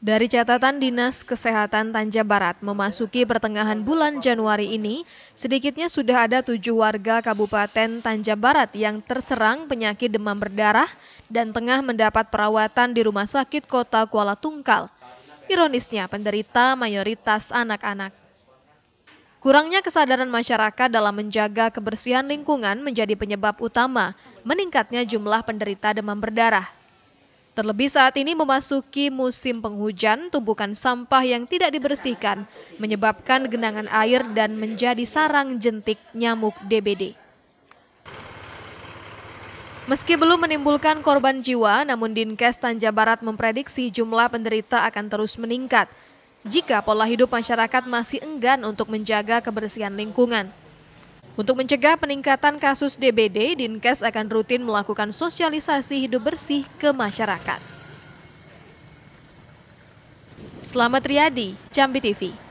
Dari catatan Dinas Kesehatan Tanja Barat, memasuki pertengahan bulan Januari ini, sedikitnya sudah ada tujuh warga Kabupaten Tanja Barat yang terserang penyakit demam berdarah dan tengah mendapat perawatan di Rumah Sakit Kota Kuala Tungkal. Ironisnya, penderita mayoritas anak-anak. Kurangnya kesadaran masyarakat dalam menjaga kebersihan lingkungan menjadi penyebab utama meningkatnya jumlah penderita demam berdarah. Terlebih saat ini memasuki musim penghujan, tumpukan sampah yang tidak dibersihkan menyebabkan genangan air dan menjadi sarang jentik nyamuk DBD. Meski belum menimbulkan korban jiwa, namun Dinkes Tanja Barat memprediksi jumlah penderita akan terus meningkat jika pola hidup masyarakat masih enggan untuk menjaga kebersihan lingkungan. Untuk mencegah peningkatan kasus DBD, Dinkes akan rutin melakukan sosialisasi hidup bersih ke masyarakat. Selamat Riyadi, Jambi TV.